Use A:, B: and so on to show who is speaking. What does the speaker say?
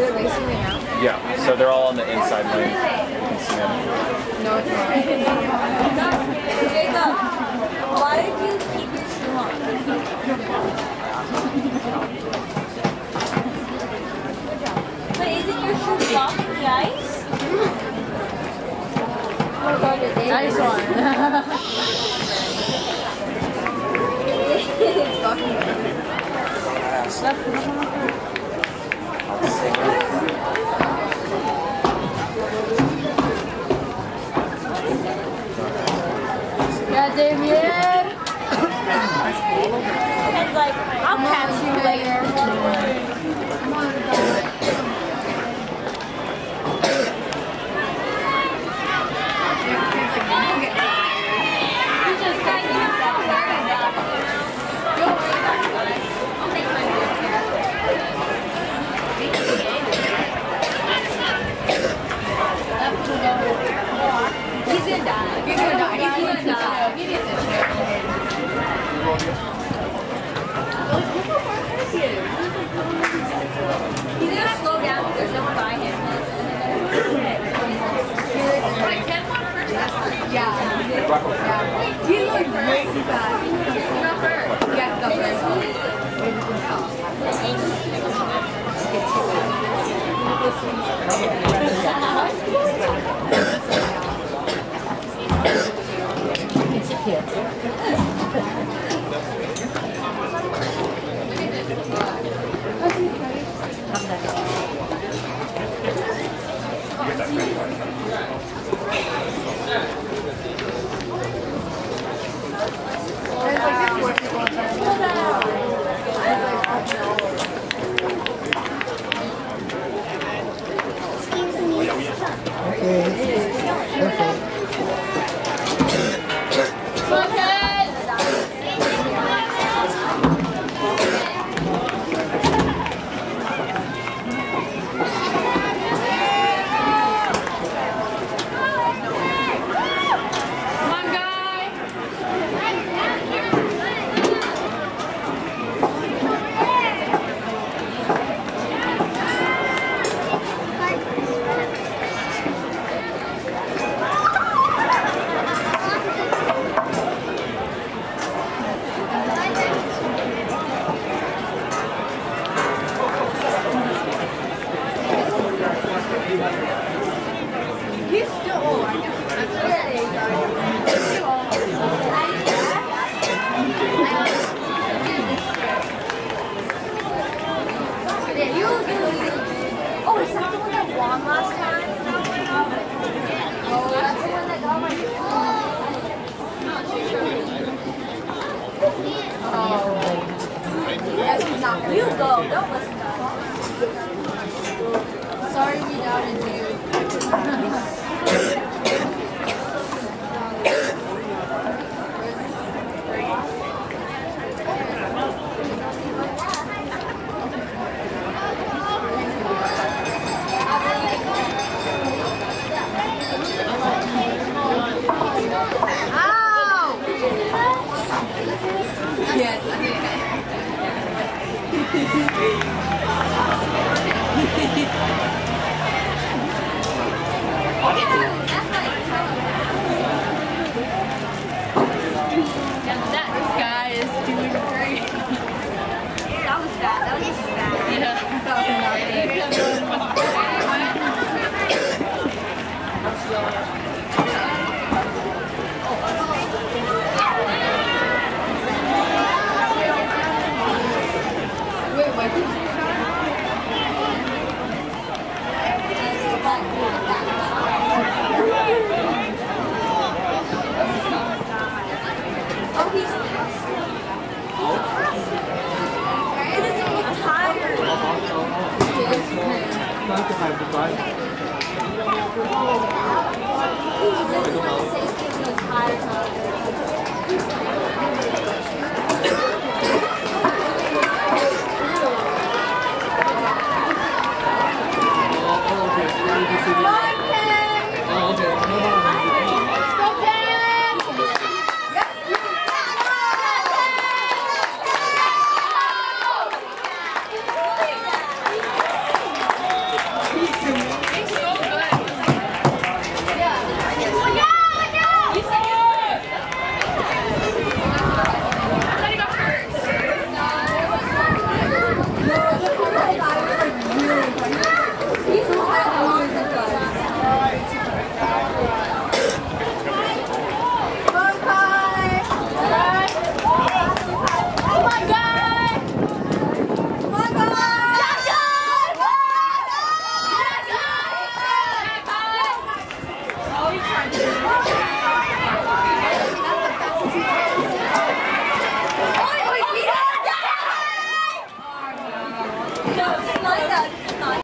A: They're racing right now?
B: Yeah, so they're all on the inside lane. You can see them.
A: No, it's not.
C: Jacob, why did you keep your shoe on? But isn't your shoe blocking the ice?
A: Nice one. it's fucking Yeah,
C: Thank you.
A: Bad. Not hurt. Yeah, that's right. Come
C: Okay.
A: Yes, I think
C: He really Yeah.